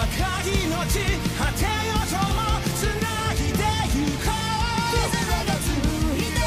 若い命果てよともつないでゆこう。がついて